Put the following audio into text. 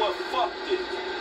what fucked it.